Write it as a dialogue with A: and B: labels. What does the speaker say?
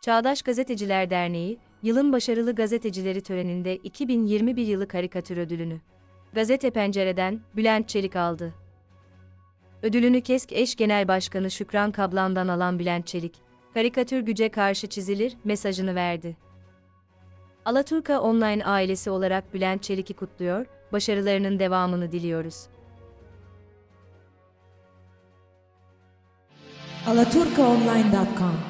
A: Çağdaş Gazeteciler Derneği, yılın başarılı gazetecileri töreninde 2021 yılı karikatür ödülünü. Gazete Pencere'den Bülent Çelik aldı. Ödülünü KESK eş genel başkanı Şükran Kablan'dan alan Bülent Çelik, karikatür güce karşı çizilir mesajını verdi. Alaturka Online ailesi olarak Bülent Çelik'i kutluyor, başarılarının devamını diliyoruz.
B: alaturkaonline.com